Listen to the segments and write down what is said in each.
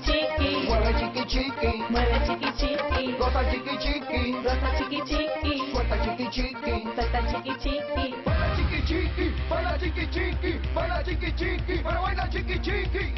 chiqui chiqui, mueve chiqui chiqui, mueve chiqui chiqui, goza chiqui chiqui, goza chiqui chiqui, suelta chiqui chiqui, suelta chiqui chiqui, baila chiqui chiqui, baila chiqui chiqui, baila chiqui chiqui, pero baila chiqui chiqui.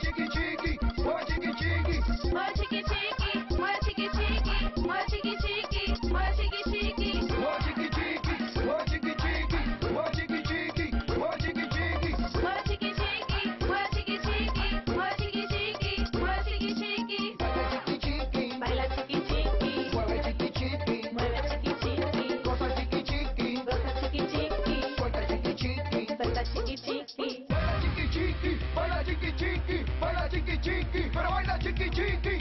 chicken. baila chiqui chiqui, baila chiqui chiqui, pero baila chiqui chiqui.